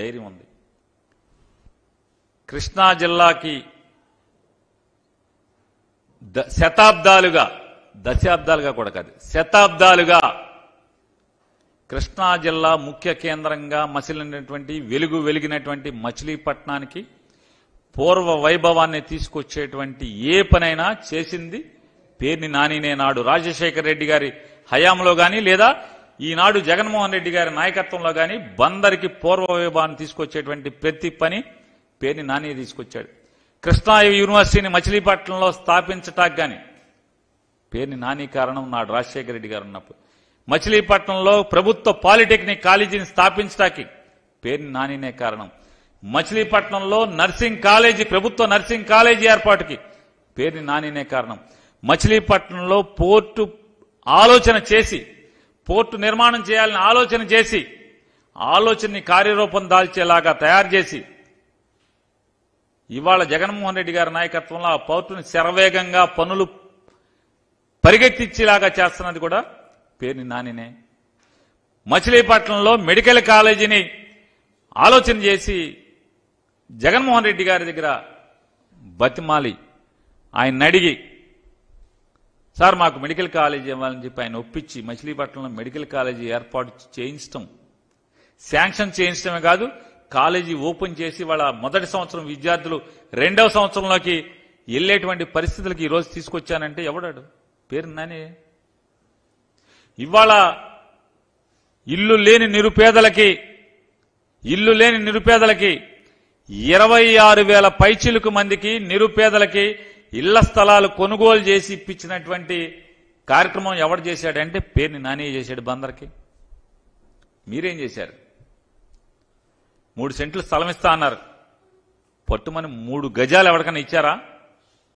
ధైర్యం ఉంది. కృష్ణా జిల్లాకి శతాబ్దాలుగా దశాబ్దాలుగా కూడా కాదు శతాబ్దాలుగా కృష్ణా జిల్లా ముఖ్య కేంద్రంగా మసిలినటువంటి వెలుగు వెలిగినటువంటి మచిలీపట్నానికి పూర్వ వైభవాన్ని తీసుకొచ్చేటువంటి ఏ పనైనా చేసింది పేర్ని నానినే నాడు. రాజశేఖర రెడ్డి గారి హయాంలో గాని లేదా ఈనాడు జగన్మోహన్ రెడ్డి గారి నాయకత్వంలో గాని బందరికి పూర్వ వైభవాన్ని తీసుకొచ్చేటువంటి ప్రతి పని పేర్ని నాని తీసుకొచ్చాడు. కృష్ణా యూనివర్సిటీని మచిలీపట్నంలో స్థాపించటానికి గాని పేరుని నాని కారణం నాడు రాజశేఖర రెడ్డి గారు ఉన్నప్పుడు. మచిలీపట్నంలో ప్రభుత్వ పాలిటెక్నిక్ కాలేజీని స్థాపించడానికి పేరుని నానినే కారణం. మచిలీపట్నంలో నర్సింగ్ కాలేజీ ప్రభుత్వ నర్సింగ్ కాలేజీ ఏర్పాటుకి పేరుని నానినే కారణం. మచిలీపట్నంలో పోర్టు ఆలోచన చేసి పోర్టు నిర్మాణం చేయాలని ఆలోచన చేసి ఆలోచనని కార్యరూపం దాల్చేలాగా తయారు చేసి ఇవాళ జగన్మోహన్ రెడ్డి గారి నాయకత్వంలో ఆ పోర్టుని శరవేగంగా పనులు పరిగెత్తిచ్చేలాగా చేస్తున్నది కూడా పేరుని నానినే. మచిలీపట్నంలో మెడికల్ కాలేజీని ఆలోచన చేసి జగన్మోహన్ రెడ్డి గారి దగ్గర బతిమాలి. ఆయన అడిగి సార్ మాకు మెడికల్ కాలేజీ ఇవ్వాలని చెప్పి ఆయన ఒప్పించి మచిలీపట్నంలో మెడికల్ కాలేజీ ఏర్పాటు చేయించడం శాంక్షన్ చేయించడమే కాదు కాలేజీ ఓపెన్ చేసి వాళ్ళ మొదటి సంవత్సరం విద్యార్థులు రెండవ సంవత్సరంలోకి వెళ్ళేటువంటి పరిస్థితులకి ఈరోజు తీసుకొచ్చానంటే ఎవడాడు? పేరు నానే. ఇవాళ ఇల్లు లేని నిరుపేదలకి ఇల్లు లేని నిరుపేదలకి ఇరవై ఆరు వేల పైచిలుకు మందికి నిరుపేదలకి ఇళ్ళ స్థలాలు కొనుగోలు చేసి ఇప్పించినటువంటి కార్యక్రమం ఎవడు చేశాడంటే పేరుని నానే చేశాడు బందర్కి. మీరేం చేశారు? మూడు సెంట్లు స్థలం ఇస్తా అన్నారు. పట్టుమని మూడు గజాలు ఎవరికైనా ఇచ్చారా?